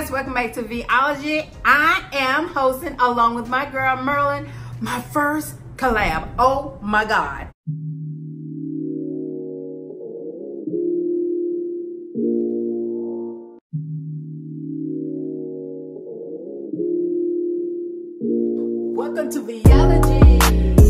guys, welcome back to Vology. I am hosting along with my girl Marilyn, my first collab. Oh my God. Welcome to Vology.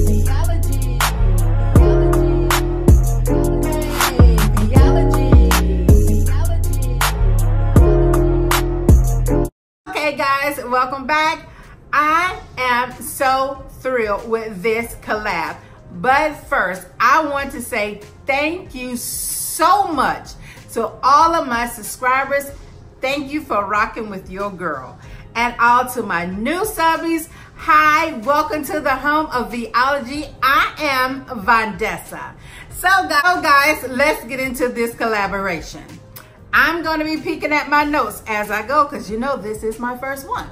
Guys, welcome back. I am so thrilled with this collab. But first, I want to say thank you so much to all of my subscribers. Thank you for rocking with your girl. And all to my new subbies, hi, welcome to the home of Vology. I am Vondessa. So guys, let's get into this collaboration. I'm gonna be peeking at my notes as I go because you know this is my first one.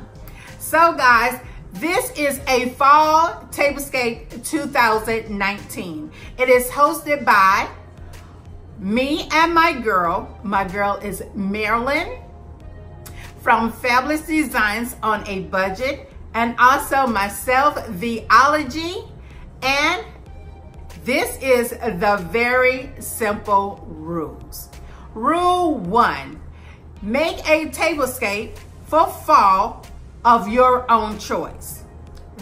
So guys, this is a fall tablescape 2019. It is hosted by me and my girl. My girl is Marilyn from Fabulous Designs on a Budget and also myself, Vology. And this is the very simple rules. Rule one, make a tablescape for fall of your own choice.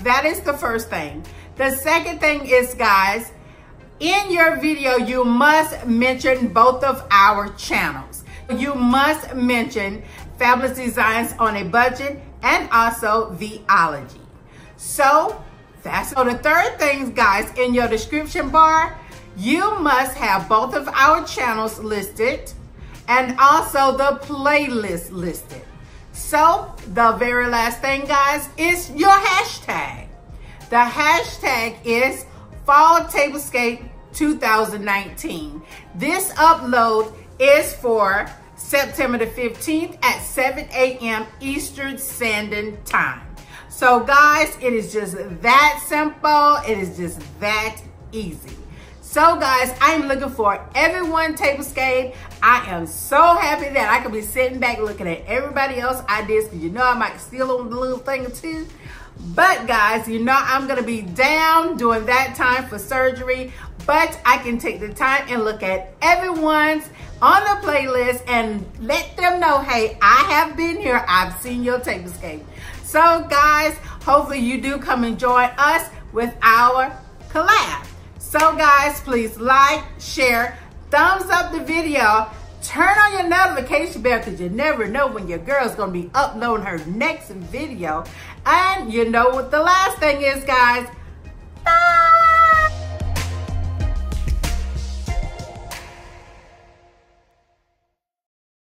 That is the first thing. The second thing is, guys, in your video, you must mention both of our channels. You must mention Fabulous Designs on a Budget and also Vology. So, that's so the third thing, guys, in your description bar, you must have both of our channels listed and also the playlist listed. So the very last thing, guys, is your hashtag. The hashtag is Fall Tablescape 2019. This upload is for September the 15th at 7 a.m. Eastern Standard Time. So guys, it is just that simple. It is just that easy. So guys, I'm looking for everyone tablescape. I am so happy that I can be sitting back looking at everybody else ideas because you know I might steal on the little thing or two. But guys, you know I'm to be down during that time for surgery. But I can take the time and look at everyone's on the playlist and let them know, hey, I have been here. I've seen your tablescape. So guys, hopefully you do come and join us with our collab. So guys, please like, share, thumbs up the video, turn on your notification bell because you never know when your girl's going to be uploading her next video. And you know what the last thing is, guys?